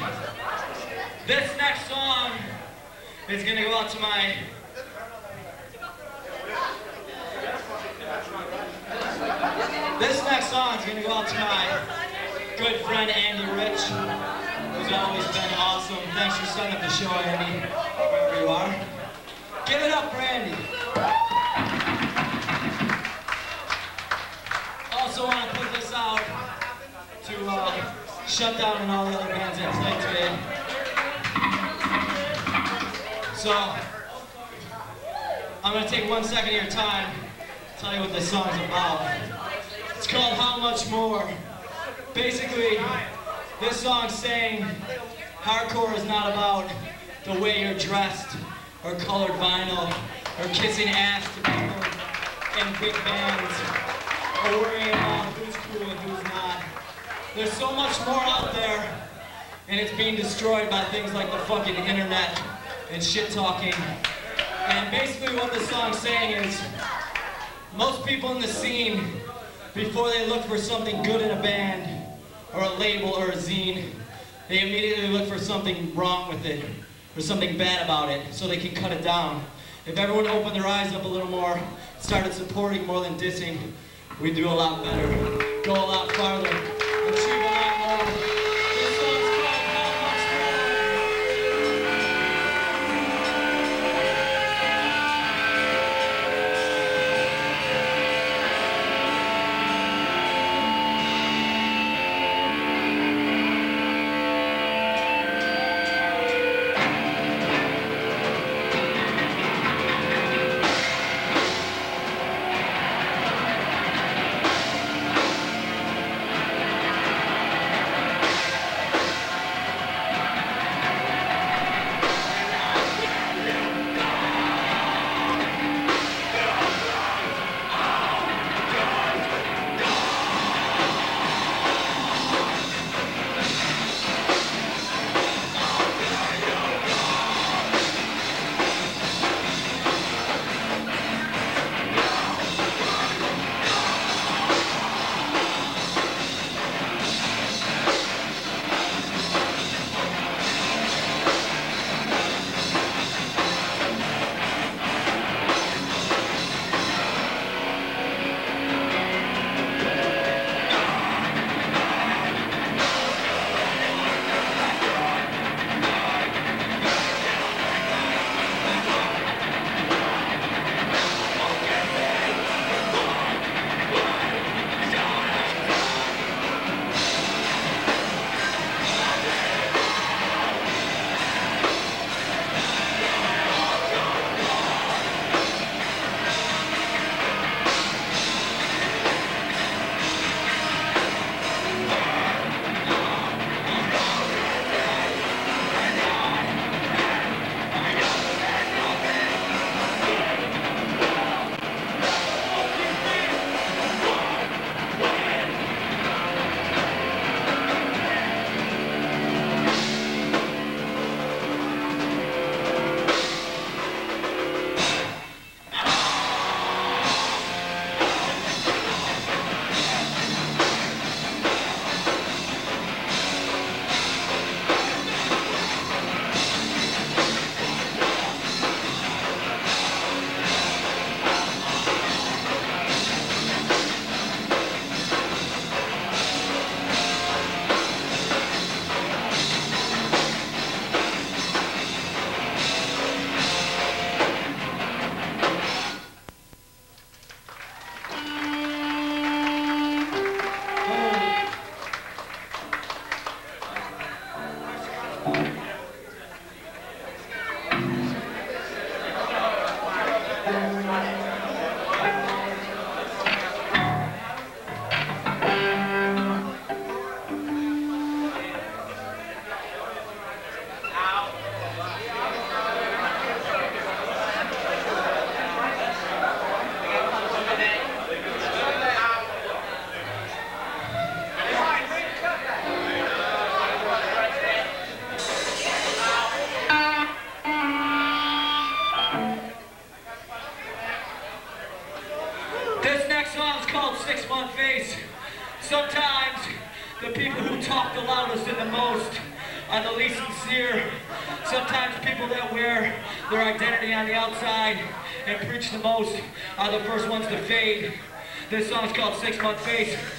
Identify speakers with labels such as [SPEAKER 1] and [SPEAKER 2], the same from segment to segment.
[SPEAKER 1] much. This next song is gonna go out to my This next song is gonna go out to my good friend Andy Rich, who's always been awesome. Thanks for setting up the show, Andy, wherever you are. Give it up for Andy. Also want to put this out to uh, shut down and all the other bands that played today. So, I'm gonna take one second of your time, tell you what this song's about. It's called How Much More. Basically, this song's saying hardcore is not about the way you're dressed, or colored vinyl, or kissing ass to people in big bands, or worrying about who's cool and who's not. There's so much more out there, and it's being destroyed by things like the fucking internet and shit talking. And basically what this song's saying is, most people in the scene, before they look for something good in a band, or a label, or a zine, they immediately look for something wrong with it, or something bad about it, so they can cut it down. If everyone opened their eyes up a little more, started supporting more than dissing, we'd do a lot better, go a lot farther, achieve called Six Month Face.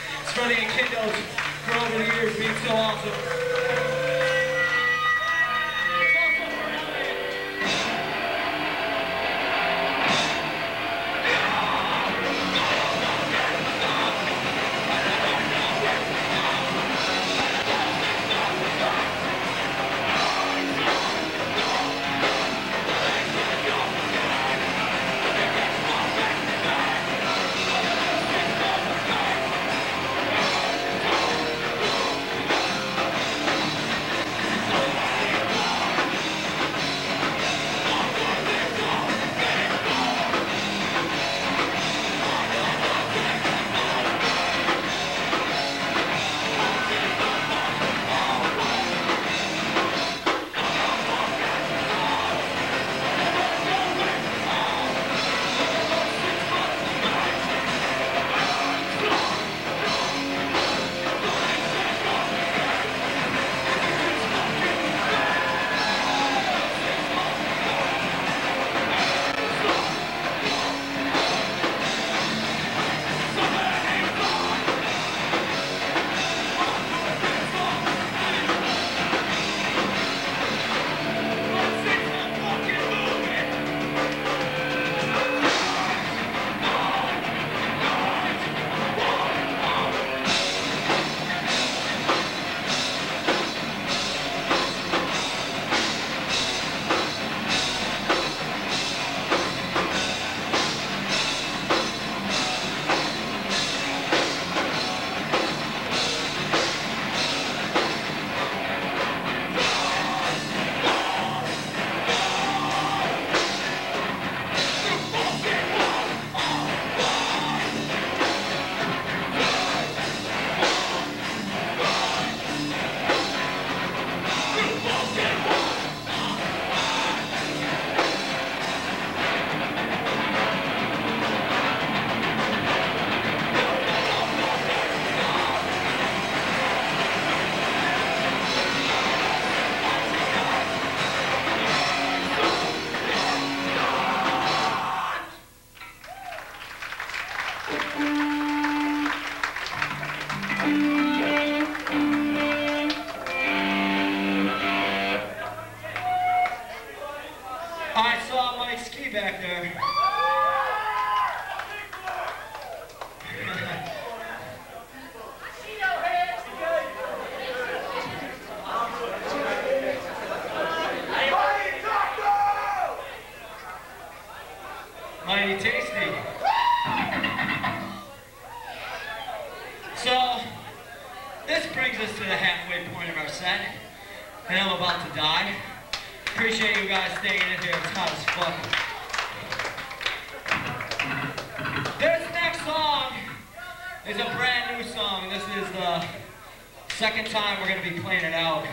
[SPEAKER 1] Second time we're going to be playing it out.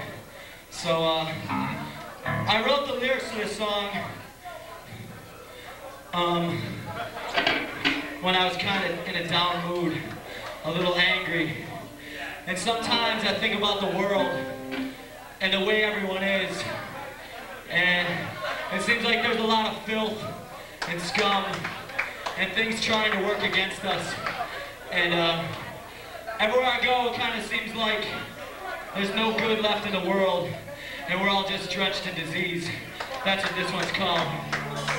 [SPEAKER 1] So, uh, I wrote the lyrics to this song um, when I was kind of in a down mood, a little angry. And sometimes I think about the world and the way everyone is. And it seems like there's a lot of filth and scum and things trying to work against us. And uh, everywhere I go, it kind of seems like there's no good left in the world, and we're all just drenched in disease. That's what this one's called.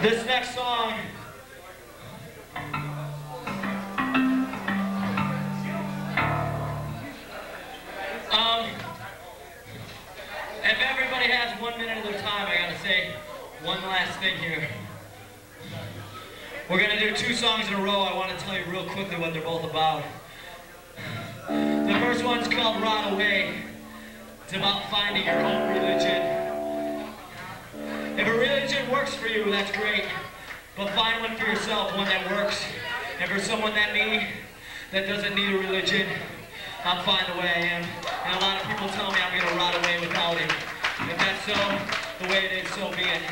[SPEAKER 1] This next song. Um, if everybody has one minute of their time, I gotta say one last thing here. We're gonna do two songs in a row. I want to tell you real quickly what they're both about. The first one's called Rot Away. It's about finding your own religion. If a religion works for you, that's great. But find one for yourself, one that works. And for someone that me, that doesn't need a religion, I'm fine the way I am. And a lot of people tell me I'm gonna rot away without it. If that's so, the way it is, so be it.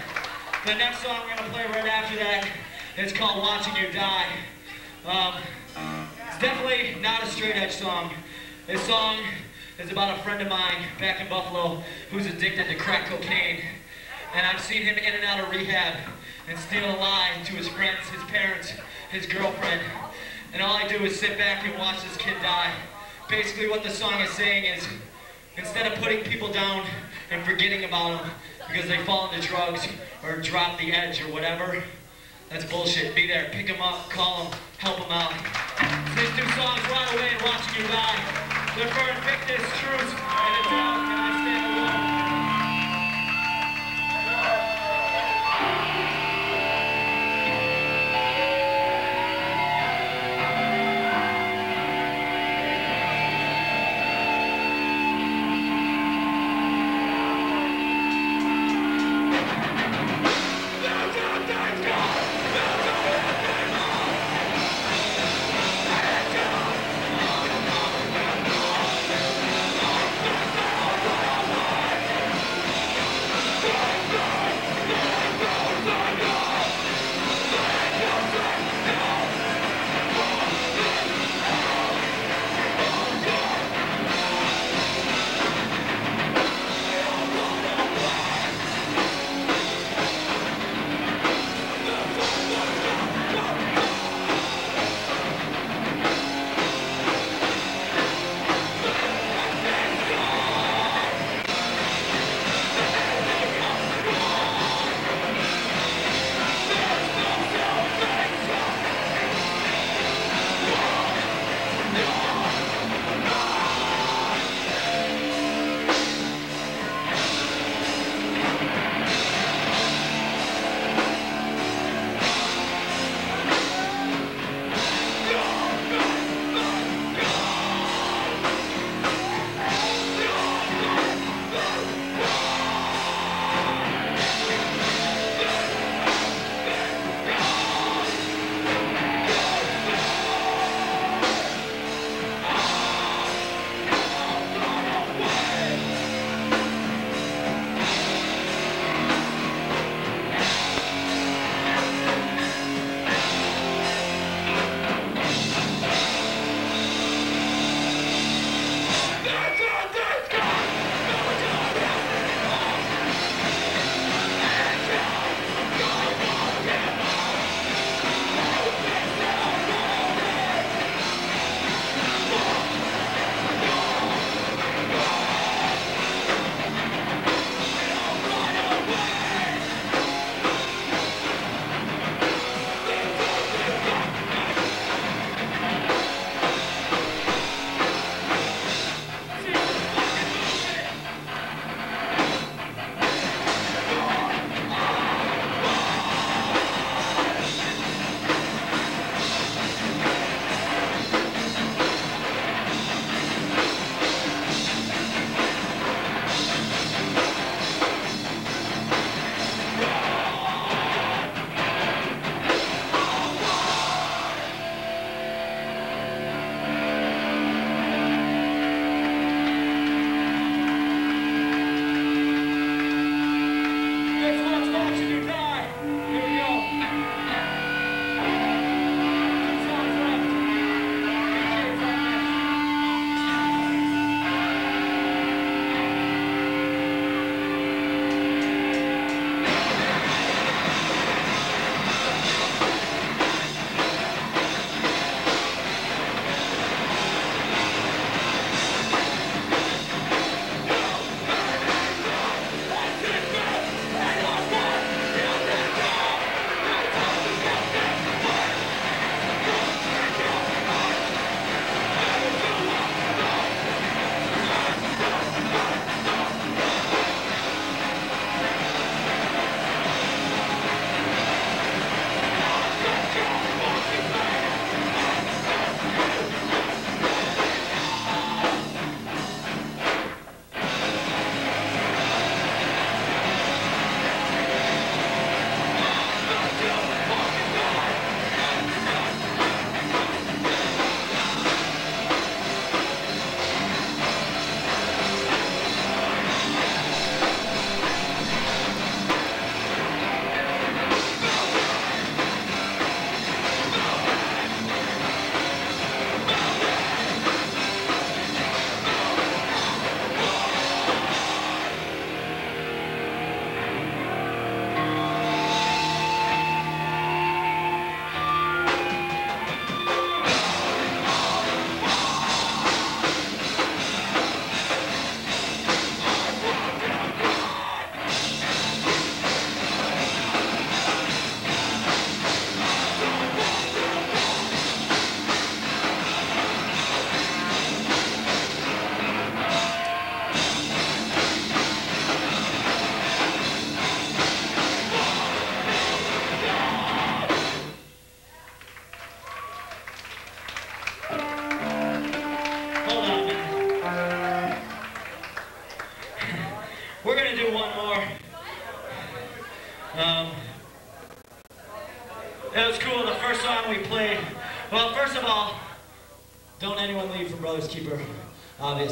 [SPEAKER 1] The next song we're gonna play right after that is called Watching You Die. Um, it's definitely not a straight edge song. This song is about a friend of mine back in Buffalo who's addicted to crack cocaine. And I've seen him in and out of rehab and still lie to his friends, his parents, his girlfriend. And all I do is sit back and watch this kid die. Basically what the song is saying is, instead of putting people down and forgetting about them because they fall into drugs or drop the edge or whatever, that's bullshit. Be there, pick them up, call them, help them out. These two songs, Rot Away and Watching You Die, they're for Invictus, Truth, and it's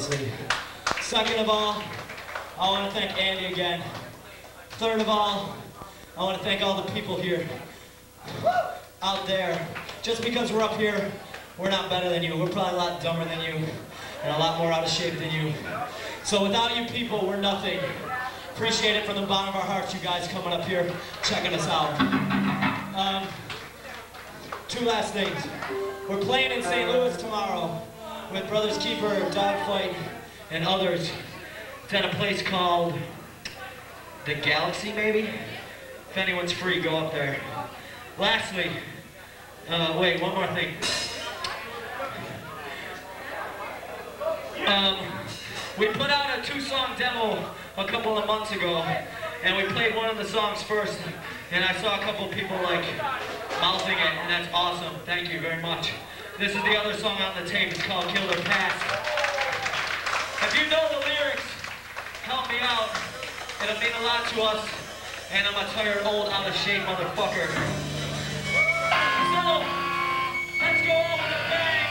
[SPEAKER 1] Second of all, I want to thank Andy again. Third of all, I want to thank all the people here, out there. Just because we're up here, we're not better than you. We're probably a lot dumber than you, and a lot more out of shape than you. So without you people, we're nothing. Appreciate it from the bottom of our hearts, you guys coming up here, checking us out. Um, two last things. We're playing in St. Louis tomorrow with Brothers Keeper, Dogfight, and others. It's at a place called the Galaxy, maybe? If anyone's free, go up there. Lastly, uh, wait, one more thing. Um, we put out a two-song demo a couple of months ago, and we played one of the songs first, and I saw a couple people like mouthing it, and that's awesome. Thank you very much. This is the other song on the tape. It's called Killer Past. If you know the lyrics, help me out. It'll mean a lot to us, and I'm a tired, old, out of shape motherfucker. So, let's go with a bang.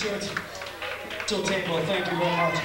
[SPEAKER 1] T-shirts till table. Thank you very much.